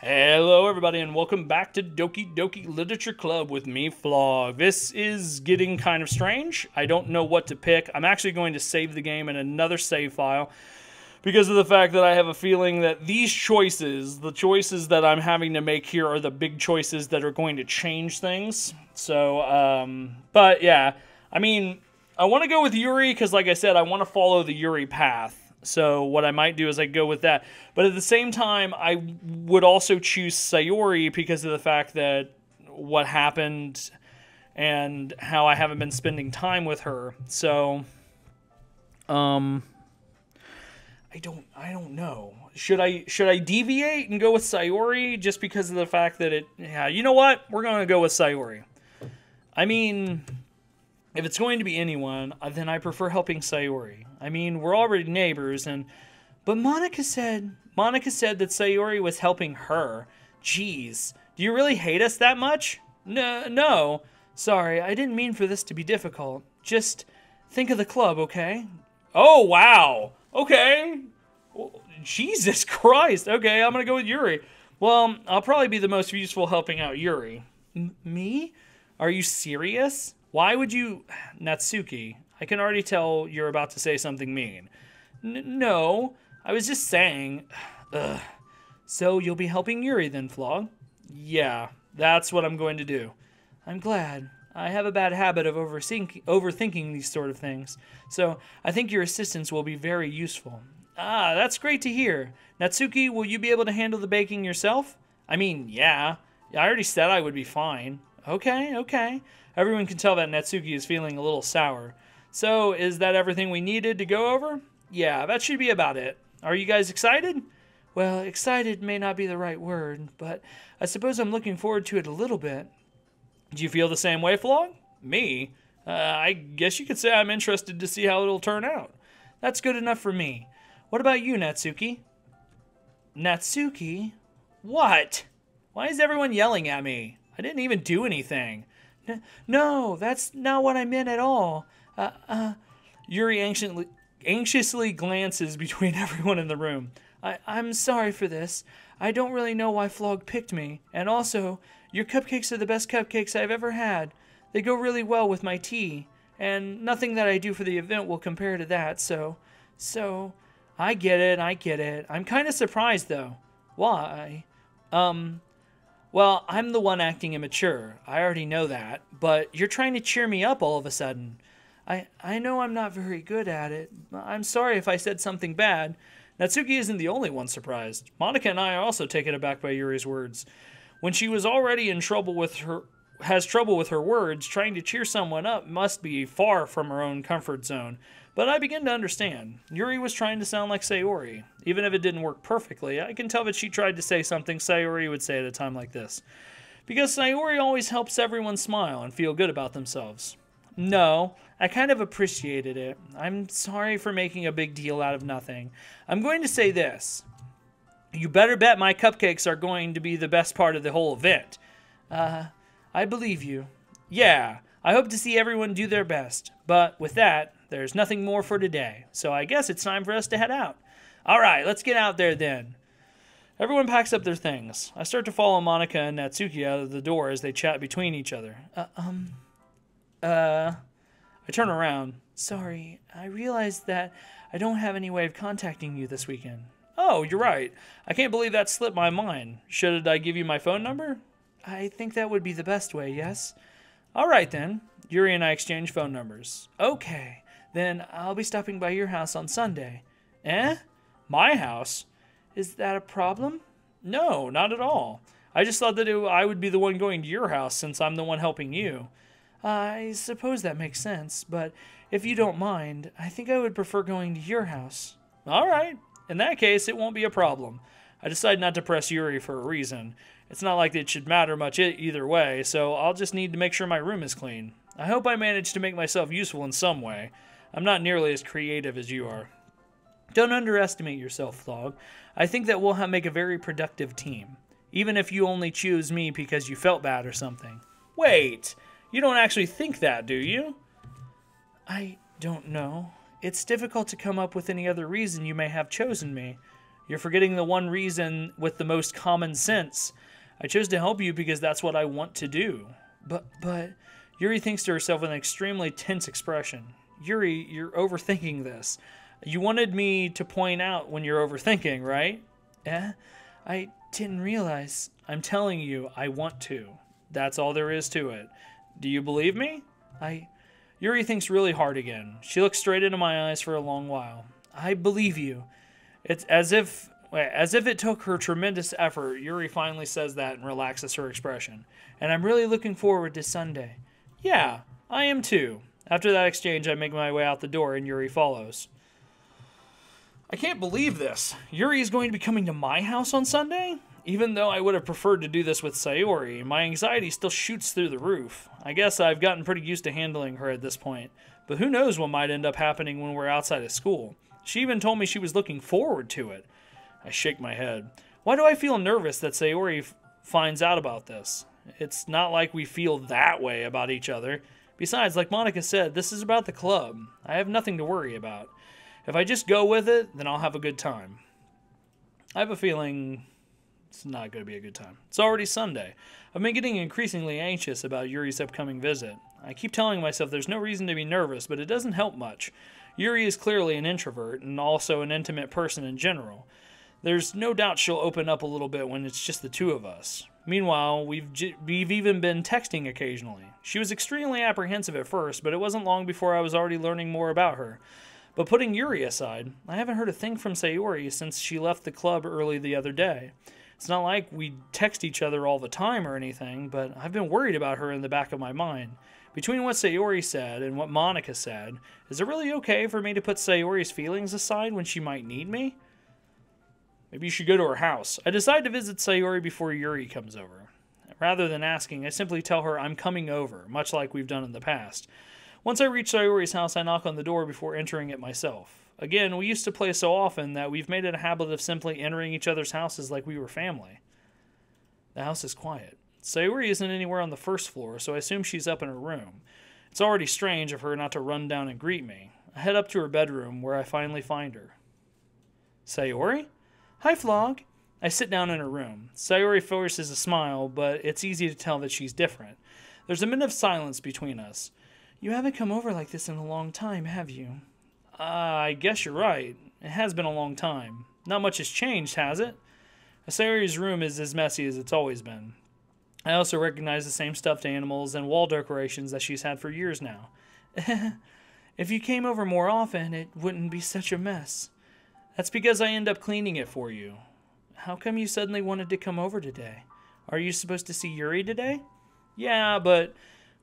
Hello, everybody, and welcome back to Doki Doki Literature Club with me, Flog. This is getting kind of strange. I don't know what to pick. I'm actually going to save the game in another save file because of the fact that I have a feeling that these choices, the choices that I'm having to make here, are the big choices that are going to change things. So, um, but yeah, I mean, I want to go with Yuri because, like I said, I want to follow the Yuri path. So what I might do is I go with that. But at the same time, I would also choose Sayori because of the fact that what happened and how I haven't been spending time with her. So um I don't I don't know. Should I should I deviate and go with Sayori just because of the fact that it yeah, you know what? We're going to go with Sayori. I mean, if it's going to be anyone, uh, then I prefer helping Sayori. I mean, we're already neighbors, and but Monika said Monika said that Sayori was helping her. Jeez, do you really hate us that much? No, no. Sorry, I didn't mean for this to be difficult. Just think of the club, okay? Oh wow. Okay. Well, Jesus Christ. Okay, I'm gonna go with Yuri. Well, I'll probably be the most useful helping out Yuri. M- me? Are you serious? Why would you. Natsuki, I can already tell you're about to say something mean. N- no, I was just saying. Ugh. So you'll be helping Yuri then, Flog? Yeah, that's what I'm going to do. I'm glad. I have a bad habit of overthink- overthinking these sort of things, so I think your assistance will be very useful. Ah, that's great to hear. Natsuki, will you be able to handle the baking yourself? I mean, yeah. I already said I would be fine. Okay, okay. Everyone can tell that Natsuki is feeling a little sour. So, is that everything we needed to go over? Yeah, that should be about it. Are you guys excited? Well, excited may not be the right word, but I suppose I'm looking forward to it a little bit. Do you feel the same way, Flog? Me? Uh, I guess you could say I'm interested to see how it'll turn out. That's good enough for me. What about you, Natsuki? Natsuki? What? Why is everyone yelling at me? I didn't even do anything. No, that's not what I meant at all. Uh, uh, Yuri anxiously, anxiously glances between everyone in the room. I, I'm sorry for this. I don't really know why Flog picked me. And also, your cupcakes are the best cupcakes I've ever had. They go really well with my tea. And nothing that I do for the event will compare to that, so. So. I get it, I get it. I'm kind of surprised, though. Why? Um. Well, I'm the one acting immature. I already know that. But you're trying to cheer me up all of a sudden. I, I know I'm not very good at it. I'm sorry if I said something bad. Natsuki isn't the only one surprised. Monika and I are also taken aback by Yuri's words. When she was already in trouble with her has trouble with her words, trying to cheer someone up must be far from her own comfort zone. But I begin to understand. Yuri was trying to sound like Sayori. Even if it didn't work perfectly, I can tell that she tried to say something Sayori would say at a time like this. Because Sayori always helps everyone smile and feel good about themselves. No, I kind of appreciated it. I'm sorry for making a big deal out of nothing. I'm going to say this. You better bet my cupcakes are going to be the best part of the whole event. Uh, I believe you. Yeah, I hope to see everyone do their best. But with that, there's nothing more for today. So I guess it's time for us to head out. All right, let's get out there then. Everyone packs up their things. I start to follow Monika and Natsuki out of the door as they chat between each other. Uh, um, uh, I turn around. Sorry, I realized that I don't have any way of contacting you this weekend. Oh, you're right. I can't believe that slipped my mind. Should I give you my phone number? I think that would be the best way, yes? All right then. Yuri and I exchange phone numbers. Okay, then I'll be stopping by your house on Sunday. Eh? My house? Is that a problem? No, not at all. I just thought that it, I would be the one going to your house since I'm the one helping you. I suppose that makes sense, but if you don't mind, I think I would prefer going to your house. All right. In that case, it won't be a problem. I decided not to press Yuri for a reason. It's not like it should matter much either way, so I'll just need to make sure my room is clean. I hope I manage to make myself useful in some way. I'm not nearly as creative as you are. Don't underestimate yourself, Flog. I think that we'll make a very productive team, even if you only choose me because you felt bad or something. Wait, you don't actually think that, do you? I don't know. It's difficult to come up with any other reason you may have chosen me. You're forgetting the one reason with the most common sense. I chose to help you because that's what I want to do. But, but, Yuri thinks to herself with an extremely tense expression. Yuri, you're overthinking this. You wanted me to point out when you're overthinking, right? Eh? I didn't realize. I'm telling you, I want to. That's all there is to it. Do you believe me? I. Yuri thinks really hard again. She looks straight into my eyes for a long while. I believe you. It's as if as if it took her tremendous effort, Yuri finally says that and relaxes her expression. And I'm really looking forward to Sunday. Yeah, I am too. After that exchange, I make my way out the door and Yuri follows. I can't believe this. Yuri is going to be coming to my house on Sunday? Even though I would have preferred to do this with Sayori, my anxiety still shoots through the roof. I guess I've gotten pretty used to handling her at this point, but who knows what might end up happening when we're outside of school. She even told me she was looking forward to it. I shake my head. Why do I feel nervous that Sayori finds out about this? It's not like we feel that way about each other. Besides, like Monika said, this is about the club. I have nothing to worry about. If I just go with it, then I'll have a good time. I have a feeling it's not going to be a good time. It's already Sunday. I've been getting increasingly anxious about Yuri's upcoming visit. I keep telling myself there's no reason to be nervous, but it doesn't help much. Yuri is clearly an introvert and also an intimate person in general. There's no doubt she'll open up a little bit when it's just the two of us. Meanwhile, we've j- we've even been texting occasionally. She was extremely apprehensive at first, but it wasn't long before I was already learning more about her. But putting Yuri aside, I haven't heard a thing from Sayori since she left the club early the other day. It's not like we text each other all the time or anything, but I've been worried about her in the back of my mind. Between what Sayori said and what Monika said, is it really okay for me to put Sayori's feelings aside when she might need me? Maybe you should go to her house. I decide to visit Sayori before Yuri comes over. Rather than asking, I simply tell her I'm coming over, much like we've done in the past. Once I reach Sayori's house, I knock on the door before entering it myself. Again, we used to play so often that we've made it a habit of simply entering each other's houses like we were family. The house is quiet. Sayori isn't anywhere on the first floor, so I assume she's up in her room. It's already strange of her not to run down and greet me. I head up to her bedroom, where I finally find her. Sayori? Hi, Flog. I sit down in her room. Sayori forces a smile, but it's easy to tell that she's different. There's a minute of silence between us. You haven't come over like this in a long time, have you? Uh, I guess you're right. It has been a long time. Not much has changed, has it? Sayori's room is as messy as it's always been. I also recognize the same stuffed animals and wall decorations that she's had for years now. if you came over more often, it wouldn't be such a mess. That's because I end up cleaning it for you. How come you suddenly wanted to come over today? Are you supposed to see Yuri today? Yeah, but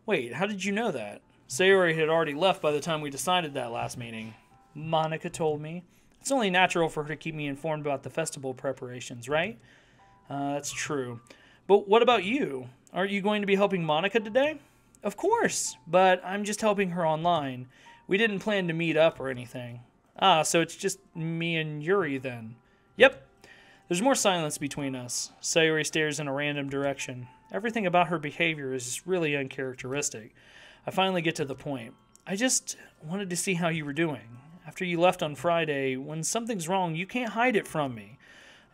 wait, how did you know that? Sayori had already left by the time we decided that last meeting. Monika told me. It's only natural for her to keep me informed about the festival preparations, right? Uh, that's true. But what about you? Aren't you going to be helping Monika today? Of course, but I'm just helping her online. We didn't plan to meet up or anything. Ah, so it's just me and Yuri then. Yep. There's more silence between us. Sayori stares in a random direction. Everything about her behavior is really uncharacteristic. I finally get to the point. I just wanted to see how you were doing. After you left on Friday, when something's wrong, you can't hide it from me.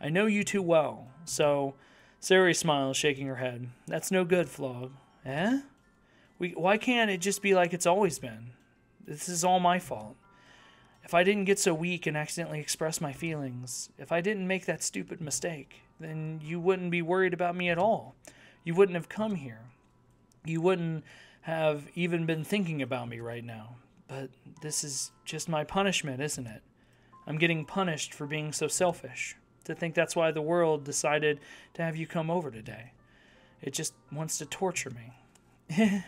I know you too well. So, Sayori smiles, shaking her head. That's no good, Flog. Eh? We, why can't it just be like it's always been? This is all my fault. If I didn't get so weak and accidentally express my feelings, if I didn't make that stupid mistake, then you wouldn't be worried about me at all. You wouldn't have come here. You wouldn't have even been thinking about me right now. But this is just my punishment, isn't it? I'm getting punished for being so selfish. To think that's why the world decided to have you come over today. It just wants to torture me.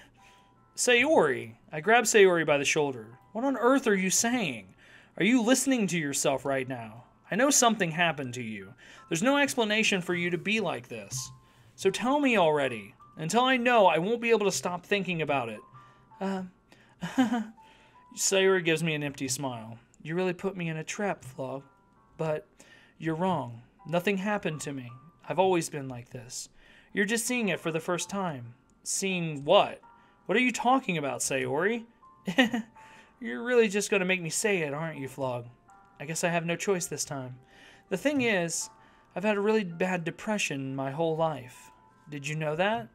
Sayori! I grab Sayori by the shoulder. What on earth are you saying? Are you listening to yourself right now? I know something happened to you. There's no explanation for you to be like this. So tell me already. Until I know, I won't be able to stop thinking about it. Uh, Sayori gives me an empty smile. You really put me in a trap, Flo. But you're wrong. Nothing happened to me. I've always been like this. You're just seeing it for the first time. Seeing what? What are you talking about, Sayori? You're really just going to make me say it, aren't you, Flog? I guess I have no choice this time. The thing is, I've had a really bad depression my whole life. Did you know that?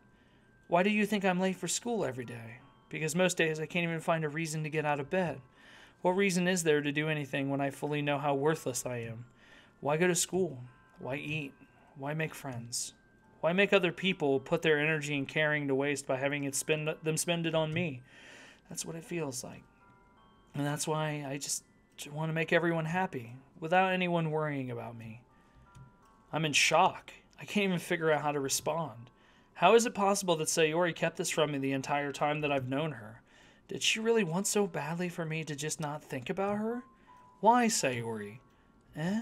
Why do you think I'm late for school every day? Because most days I can't even find a reason to get out of bed. What reason is there to do anything when I fully know how worthless I am? Why go to school? Why eat? Why make friends? Why make other people put their energy and caring to waste by having it spend them spend it on me? That's what it feels like. And that's why I just want to make everyone happy without anyone worrying about me. I'm in shock. I can't even figure out how to respond. How is it possible that Sayori kept this from me the entire time that I've known her? Did she really want so badly for me to just not think about her? Why, Sayori? Eh?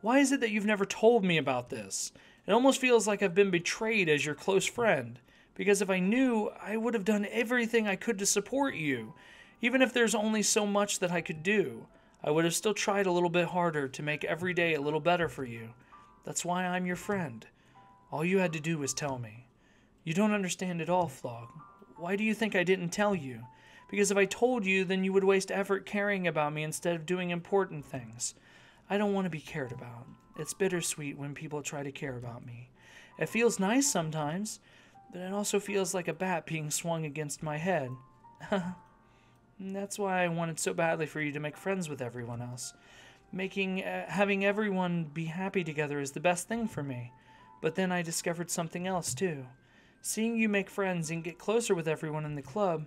Why is it that you've never told me about this? It almost feels like I've been betrayed as your close friend. Because if I knew, I would have done everything I could to support you. Even if there's only so much that I could do, I would have still tried a little bit harder to make every day a little better for you. That's why I'm your friend. All you had to do was tell me. You don't understand at all, Flog. Why do you think I didn't tell you? Because if I told you, then you would waste effort caring about me instead of doing important things. I don't want to be cared about. It's bittersweet when people try to care about me. It feels nice sometimes, but it also feels like a bat being swung against my head. That's why I wanted so badly for you to make friends with everyone else. Making uh, having everyone be happy together is the best thing for me. But then I discovered something else too. Seeing you make friends and get closer with everyone in the club,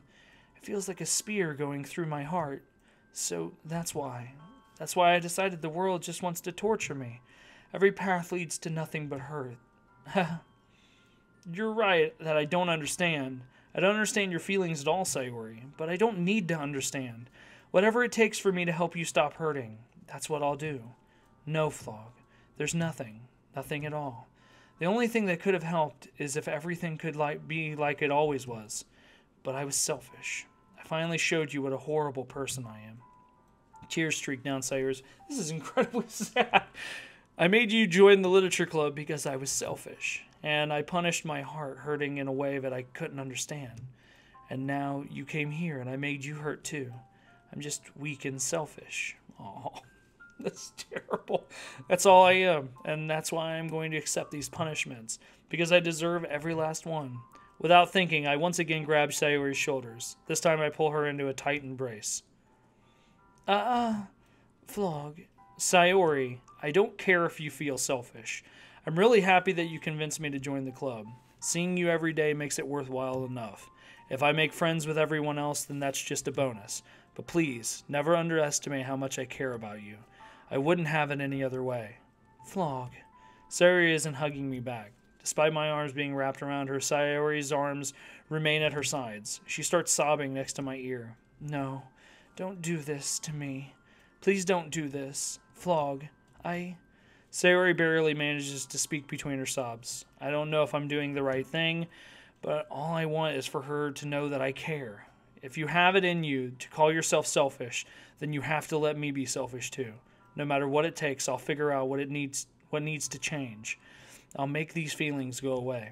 it feels like a spear going through my heart. So that's why. That's why I decided the world just wants to torture me. Every path leads to nothing but hurt. You're right that I don't understand. I don't understand your feelings at all, Sayori, but I don't need to understand. Whatever it takes for me to help you stop hurting, that's what I'll do. No, Flog. There's nothing. Nothing at all. The only thing that could have helped is if everything could be like it always was. But I was selfish. I finally showed you what a horrible person I am. Tears streaked down Sayori's. This is incredibly sad. I made you join the literature club because I was selfish, and I punished my heart hurting in a way that I couldn't understand. And now you came here and I made you hurt too. I'm just weak and selfish. Oh. That's terrible. That's all I am, and that's why I'm going to accept these punishments, because I deserve every last one. Without thinking, I once again grab Sayori's shoulders. This time I pull her into a tight embrace. Uh, uh, Flog. Sayori, I don't care if you feel selfish. I'm really happy that you convinced me to join the club. Seeing you every day makes it worthwhile enough. If I make friends with everyone else, then that's just a bonus. But please, never underestimate how much I care about you. I wouldn't have it any other way. Flog. Sayori isn't hugging me back. Despite my arms being wrapped around her, Sayori's arms remain at her sides. She starts sobbing next to my ear. No, don't do this to me. Please don't do this. Flog. I. Sayori barely manages to speak between her sobs. I don't know if I'm doing the right thing, but all I want is for her to know that I care. If you have it in you to call yourself selfish, then you have to let me be selfish too. No matter what it takes, I'll figure out what it needs what needs to change. I'll make these feelings go away.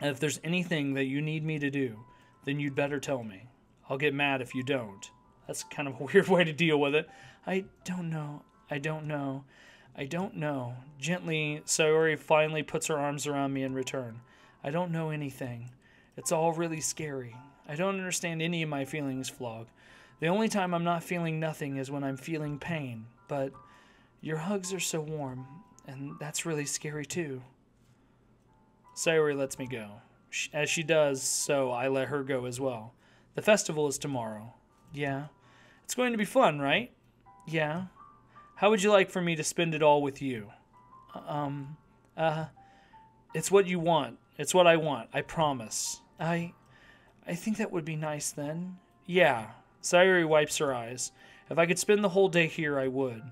And if there's anything that you need me to do, then you'd better tell me. I'll get mad if you don't. That's kind of a weird way to deal with it. I don't know. I don't know. I don't know. Gently, Sayori finally puts her arms around me in return. I don't know anything. It's all really scary. I don't understand any of my feelings, Flog. The only time I'm not feeling nothing is when I'm feeling pain. But your hugs are so warm, and that's really scary too. Sayori lets me go. As she does, so I let her go as well. The festival is tomorrow. Yeah. It's going to be fun, right? Yeah. How would you like for me to spend it all with you? Um, uh, it's what you want. It's what I want. I promise. I, I think that would be nice then. Yeah. Sayori wipes her eyes. If I could spend the whole day here, I would.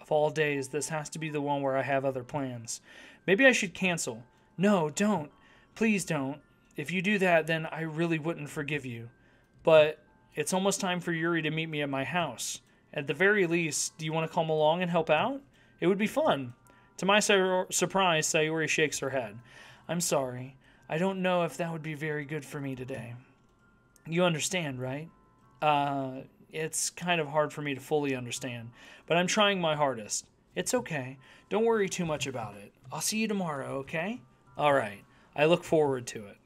Of all days, this has to be the one where I have other plans. Maybe I should cancel. No, don't. Please don't. If you do that, then I really wouldn't forgive you. But it's almost time for Yuri to meet me at my house. At the very least, do you want to come along and help out? It would be fun. To my sur- surprise, Sayori shakes her head. I'm sorry. I don't know if that would be very good for me today. You understand, right? Uh, it's kind of hard for me to fully understand, but I'm trying my hardest. It's okay. Don't worry too much about it. I'll see you tomorrow, okay? All right. I look forward to it.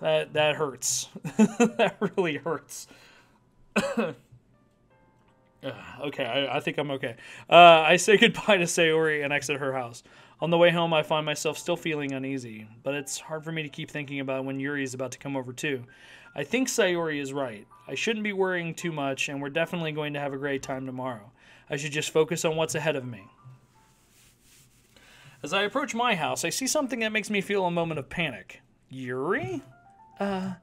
That that hurts. that really hurts. Okay, I, I, think I'm okay. Uh, I say goodbye to Sayori and exit her house. On the way home, I find myself still feeling uneasy, but it's hard for me to keep thinking about when Yuri is about to come over too. I think Sayori is right. I shouldn't be worrying too much, and we're definitely going to have a great time tomorrow. I should just focus on what's ahead of me. As I approach my house, I see something that makes me feel a moment of panic. Yuri? Uh,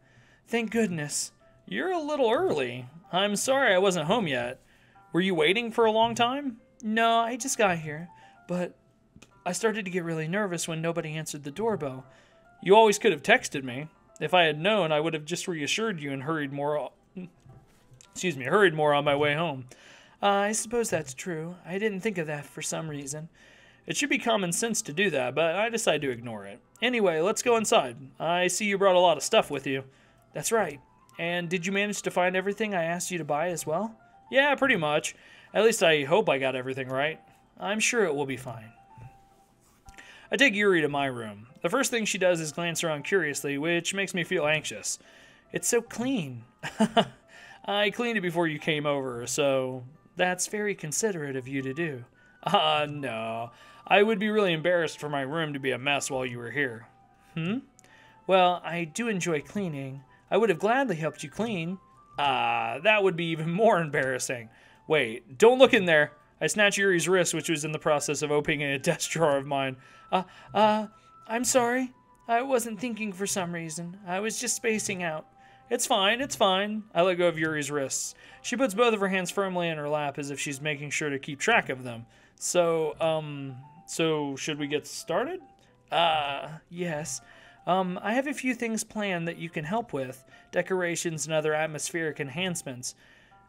thank goodness. You're a little early. I'm sorry I wasn't home yet. Were you waiting for a long time? No, I just got here. But I started to get really nervous when nobody answered the doorbell. You always could have texted me. If I had known, I would have just reassured you and hurried more. Excuse me, hurried more on my way home. Uh, I suppose that's true. I didn't think of that for some reason. It should be common sense to do that, but I decided to ignore it. Anyway, let's go inside. I see you brought a lot of stuff with you. That's right. And did you manage to find everything I asked you to buy as well? Yeah, pretty much. At least I hope I got everything right. I'm sure it will be fine. I take Yuri to my room. The first thing she does is glance around curiously, which makes me feel anxious. It's so clean. I cleaned it before you came over, so that's very considerate of you to do. Ah, uh, no. I would be really embarrassed for my room to be a mess while you were here. Hmm? Well, I do enjoy cleaning. I would have gladly helped you clean. Ah, uh, that would be even more embarrassing. Wait, don't look in there. I snatch Yuri's wrist, which was in the process of opening a desk drawer of mine. Uh, uh, I'm sorry. I wasn't thinking for some reason. I was just spacing out. It's fine, it's fine. I let go of Yuri's wrists. She puts both of her hands firmly in her lap as if she's making sure to keep track of them. So, um, so should we get started? Uh, yes. Um, I have a few things planned that you can help with decorations and other atmospheric enhancements.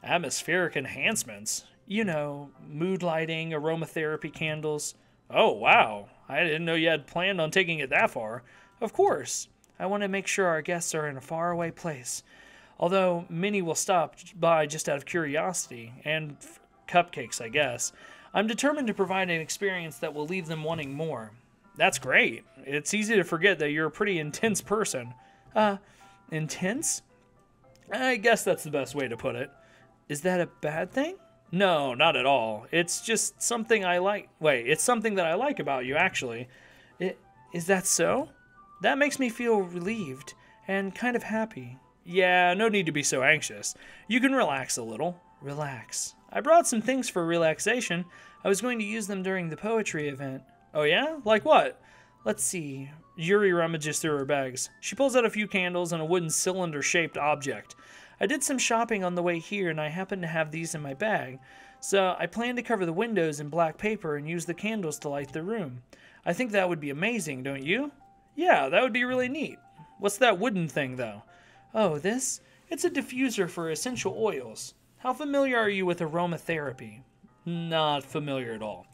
Atmospheric enhancements? You know, mood lighting, aromatherapy candles. Oh, wow. I didn't know you had planned on taking it that far. Of course. I want to make sure our guests are in a faraway place. Although many will stop by just out of curiosity, and cupcakes, I guess. I'm determined to provide an experience that will leave them wanting more. That's great. It's easy to forget that you're a pretty intense person. Uh, intense? I guess that's the best way to put it. Is that a bad thing? No, not at all. It's just something I like. Wait, it's something that I like about you, actually. It, is that so? That makes me feel relieved and kind of happy. Yeah, no need to be so anxious. You can relax a little. Relax. I brought some things for relaxation. I was going to use them during the poetry event. Oh, yeah? Like what? Let's see. Yuri rummages through her bags. She pulls out a few candles and a wooden cylinder shaped object. I did some shopping on the way here and I happened to have these in my bag, so I plan to cover the windows in black paper and use the candles to light the room. I think that would be amazing, don't you? Yeah, that would be really neat. What's that wooden thing, though? Oh, this? It's a diffuser for essential oils. How familiar are you with aromatherapy? Not familiar at all.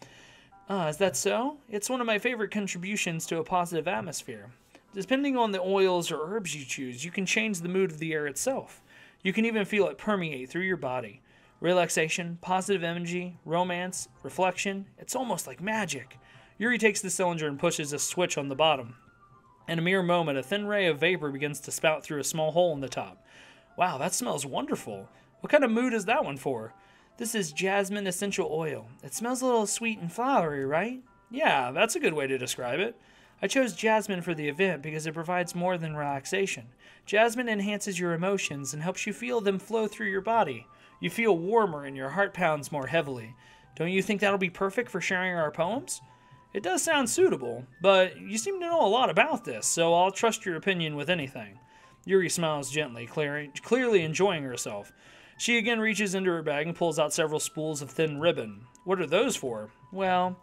Ah, is that so? It's one of my favorite contributions to a positive atmosphere. Depending on the oils or herbs you choose, you can change the mood of the air itself. You can even feel it permeate through your body. Relaxation, positive energy, romance, reflection, it's almost like magic. Yuri takes the cylinder and pushes a switch on the bottom. In a mere moment, a thin ray of vapor begins to spout through a small hole in the top. Wow, that smells wonderful. What kind of mood is that one for? This is jasmine essential oil. It smells a little sweet and flowery, right? Yeah, that's a good way to describe it. I chose jasmine for the event because it provides more than relaxation. Jasmine enhances your emotions and helps you feel them flow through your body. You feel warmer and your heart pounds more heavily. Don't you think that'll be perfect for sharing our poems? It does sound suitable, but you seem to know a lot about this, so I'll trust your opinion with anything. Yuri smiles gently, clearly enjoying herself. She again reaches into her bag and pulls out several spools of thin ribbon. What are those for? Well,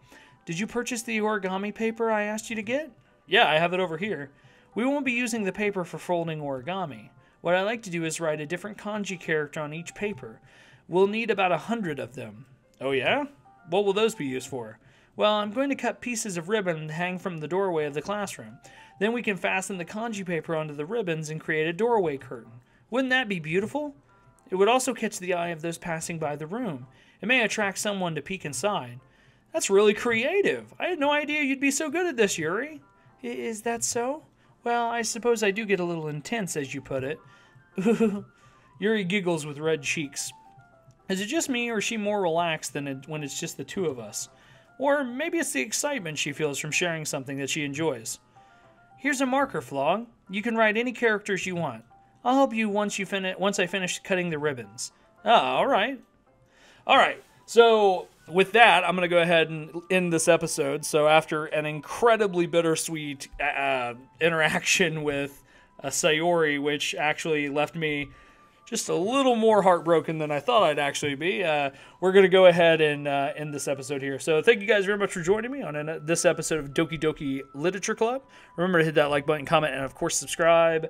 did you purchase the origami paper I asked you to get? Yeah, I have it over here. We won't be using the paper for folding origami. What I like to do is write a different kanji character on each paper. We'll need about a hundred of them. Oh, yeah? What will those be used for? Well, I'm going to cut pieces of ribbon and hang from the doorway of the classroom. Then we can fasten the kanji paper onto the ribbons and create a doorway curtain. Wouldn't that be beautiful? It would also catch the eye of those passing by the room. It may attract someone to peek inside. That's really creative. I had no idea you'd be so good at this, Yuri. Is that so? Well, I suppose I do get a little intense, as you put it. Yuri giggles with red cheeks. Is it just me, or is she more relaxed than it, when it's just the two of us? Or maybe it's the excitement she feels from sharing something that she enjoys. Here's a marker, Flog. You can write any characters you want. I'll help you once you finish. Once I finish cutting the ribbons. Ah, all right. All right. So with that, I'm gonna go ahead and end this episode. So after an incredibly bittersweet uh, interaction with uh, Sayori, which actually left me just a little more heartbroken than I thought I'd actually be. Uh, we're going to go ahead and uh, end this episode here. So, thank you guys very much for joining me on an, this episode of Doki Doki Literature Club. Remember to hit that like button, comment, and of course, subscribe.